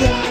Yeah.